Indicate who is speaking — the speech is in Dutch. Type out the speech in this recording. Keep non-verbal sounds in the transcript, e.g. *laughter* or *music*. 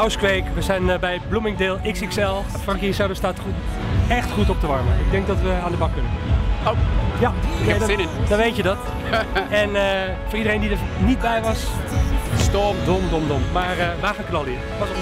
Speaker 1: Housequake. We zijn eh, bij Bloomingdale XXL. Frankie zouden staat goed, echt goed op te warmen. Ik denk dat we aan de bak kunnen.
Speaker 2: Oh,
Speaker 1: Ja,
Speaker 2: ik heb
Speaker 1: dan,
Speaker 2: zin in.
Speaker 1: Dan weet je dat. *laughs* en eh, voor iedereen die er niet bij was,
Speaker 2: Storm.
Speaker 1: dom, dom, dom. Maar waar wij gaan knallen hier. Pas op.